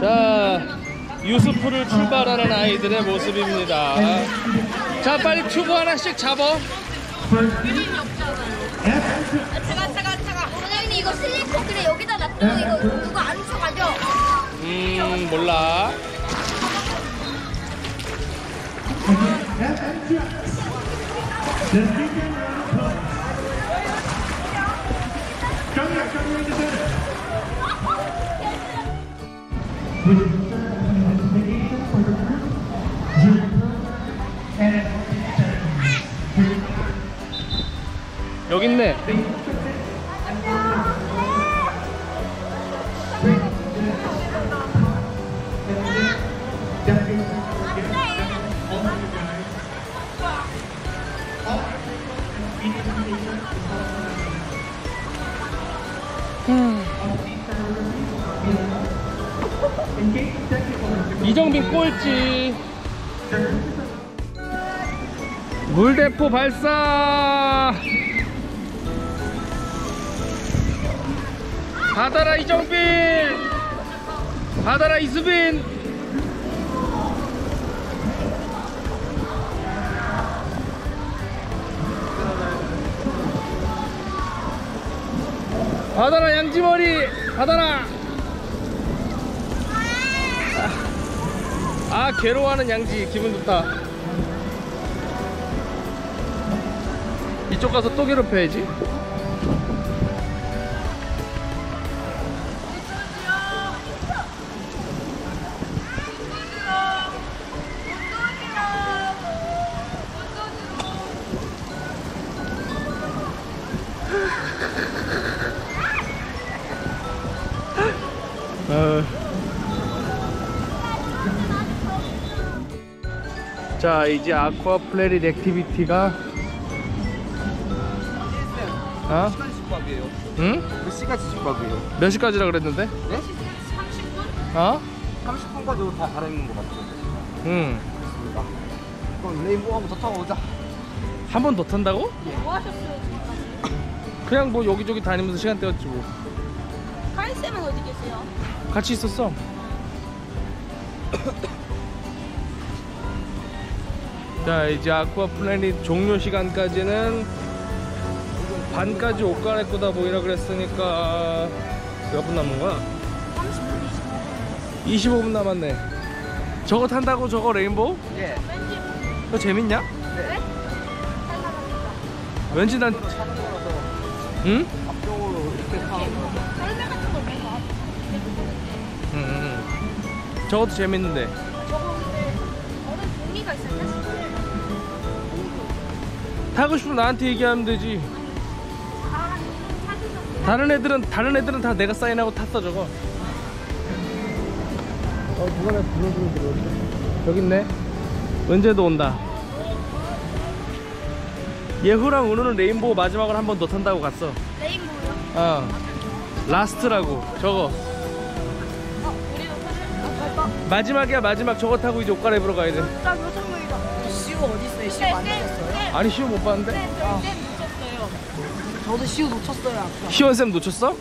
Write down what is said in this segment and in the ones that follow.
자, 유스프를 출발하는 아이들의 모습입니다. 자, 빨리 튜브 하나씩 잡어. 차가 차가 차가 사장님 이거 슬리퍼 그래 여기다 놔두면 이거 누가 안 쳐가죠? 음, 몰라. 여기 있네. 이정빈 꼴찌. 물대포 발사! 받아라 이정빈! 받아라 이수빈! 받아라 양지머리! 받아라 아 괴로워하는 양지. 기분 좋다. 이쪽 가서 또 괴롭혀야지 자 이제 아쿠아 플래닛 activity가 어? 시까지 집합이에요. 응? 몇 시까지 집합이에요? 몇 시까지라 그랬는데? 네? 어? 30분까지 다 갈아입는 것 같아요. 응. 그렇습니다. 그럼 레인보우 한번 더 타고 오자. 한 번 더 탄다고? 뭐 하셨어요 지금까지? 그냥 뭐 여기저기 다니면서 시간 때웠지 뭐 카인 쌤은 어디 계세요? 같이 있었어 자 이제 아쿠아 플래닛 종료 시간까지는 반까지 옷 갈아입고 다 보이라 그랬으니까 몇 분 남은 거야? 30분 25분 남았네 저거 탄다고 저거 레인보우? 예. 왠지 그거 재밌냐? 네? 왠지 난 응? 앞쪽으로 이렇게 타는 거라서. 다른 같은 거 응, 응, 응. 저것도 재밌는데 저거 근데 어른 종이가 있어요 타고 싶으면 나한테 얘기하면 되지. 다른 애들은 다른 애들은 다 내가 사인하고 탔어 저거. 어 누가 나 불러주고 들어오지? 여기 있네. 은재도 온다. 예후랑 은우는 레인보우 마지막으로 한 번 더 탄다고 갔어. 레인보우요? 어. 라스트라고 저거. 어 어? 마지막이야 마지막. 저거 타고 이제 옷 갈아입으러 가야 돼. 나 요정물이다 시우 어디 있어요? 시우 안 놓쳤어요? 아니 시호 못 봤는데 쌤 놓쳤어요 저도 시우 놓쳤어요 아까. 희원쌤 놓쳤어?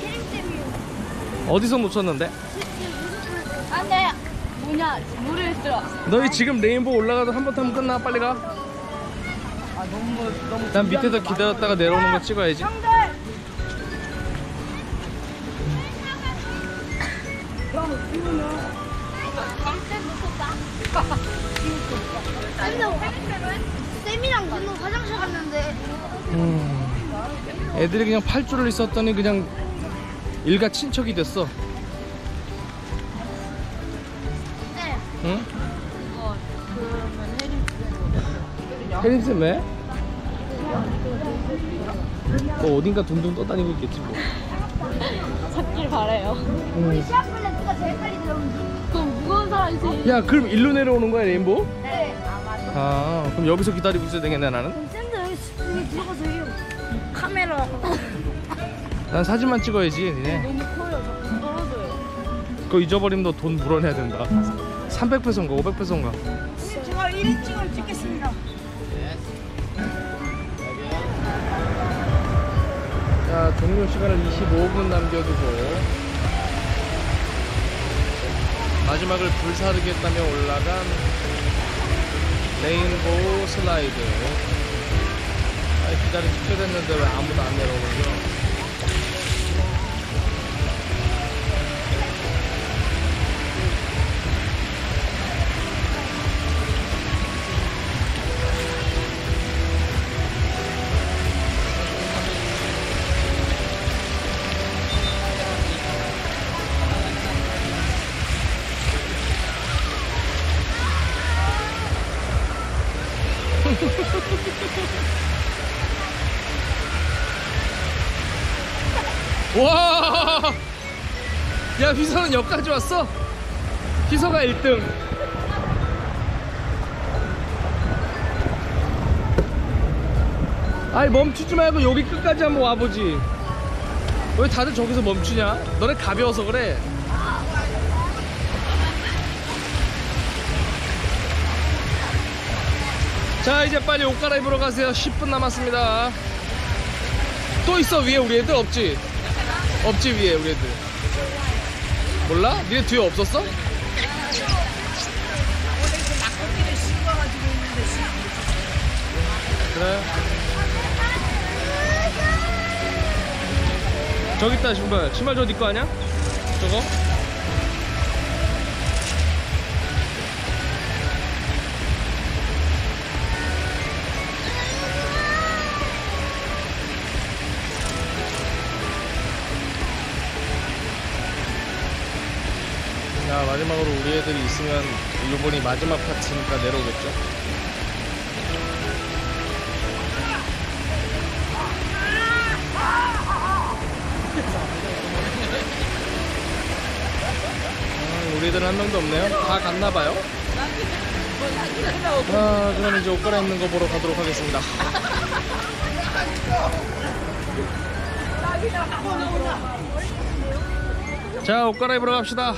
키링쌤이요 어디서 놓쳤는데? 안돼 뭐냐 물을 들어 너희 지금 레인보우 올라가도 한번 타면 끝나 빨리 가. 아 너무 너무. 난 밑에서 기다렸다가 내려오는 거 찍어야지. 형들 쌤 이랑 누누 화장실 갔는데 음, 애들이 그냥 팔줄을 있었더니 그냥 일가 친척이 됐어. 네 응? 혜림쌤 왜? 뭐 어딘가 둥둥 떠다니고 있겠지 뭐. 찾길 바래요 음. 시합플레 누가 제일 빨리 들어오는지 사람이 제일 야 그럼 일로 내려오는 거야 레인보우? 네아 맞아 아 그럼 여기서 기다리고 있어야 되겠네 나는. 그럼 쌤도 여기 여기 들어가서 해요 카메라 난 사진만 찍어야지 니네. 너무 커요 자꾸 떨어져요 그거 잊어버리면 너 돈 물어내야 된다. 300페소인가 500페소인가. 제가 1인칭을 찍겠습니다 자 종료 시간을 25분 남겨두고 마지막을 불사르겠다며 올라간 레인보우 슬라이드. 아, 기다리 특별했는데 왜 아무도 안 내려오는 와! 야, 휘서는 여기까지 왔어? 휘서가 1등. 아이, 멈추지 말고 여기 끝까지 한번 와보지. 왜 다들 저기서 멈추냐? 너네 가벼워서 그래. 자, 이제 빨리 옷 갈아입으러 가세요. 10분 남았습니다. 또 있어, 위에 우리 애들 없지? 없지 위에 우리 애들 몰라? 니네 뒤에 없었어? 그래 저기 있다 신발 신발 저네 거 아니야? 저거? 자 마지막으로 우리 애들이 있으면 일본이 마지막 파트니까 내려오겠죠? 아, 우리 애들은 한 명도 없네요. 다 갔나봐요? 아 그럼 이제 옷 갈아입는 거 보러 가도록 하겠습니다. 자 옷 갈아입으러 갑시다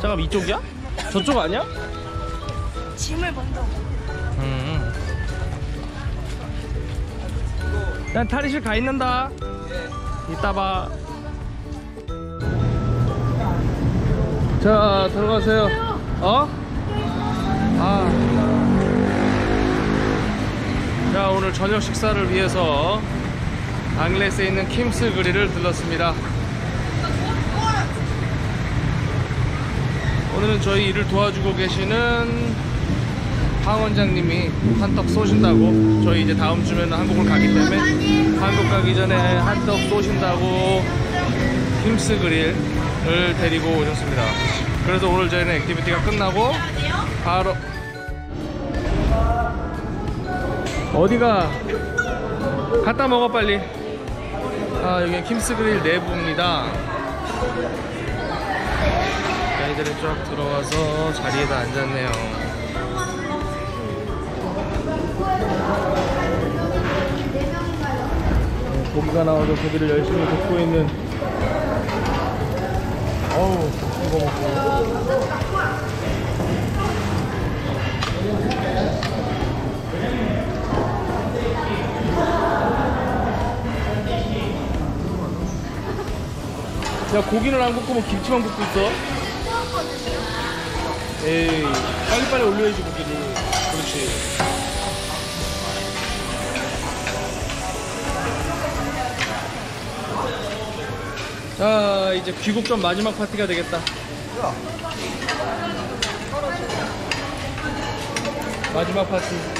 잠깐 이쪽이야? 저쪽 아니야? 짐을 먼저. 음. 난 탈의실 가 있는다. 이따 봐. 자, 들어가세요. 어? 아. 자, 오늘 저녁 식사를 위해서 앙헬레스에 있는 킴스 그릴을 들렀습니다. 오늘은 저희 일을 도와주고 계시는 황 원장님이 한턱 쏘신다고 저희 이제 다음 주면 한국을 가기 때문에 한국 가기 전에 한턱 쏘신다고 킴스 그릴을 데리고 오셨습니다. 그래서 오늘 저희는 activity가 끝나고 바로 어디가 갖다 먹어 빨리. 아 여기 킴스 그릴 내부입니다. 저희들이 쫙 들어와서 자리에다 앉았네요. 고기가 나와서 고기를 열심히 굽고 있는. 어우 이거 먹고. 야 고기는 안 굽고 뭐 김치만 굽고 있어 에이 빨리빨리 올려야지 고기를 그렇지. 자 이제 귀국 전 마지막 파티가 되겠다. 마지막 파티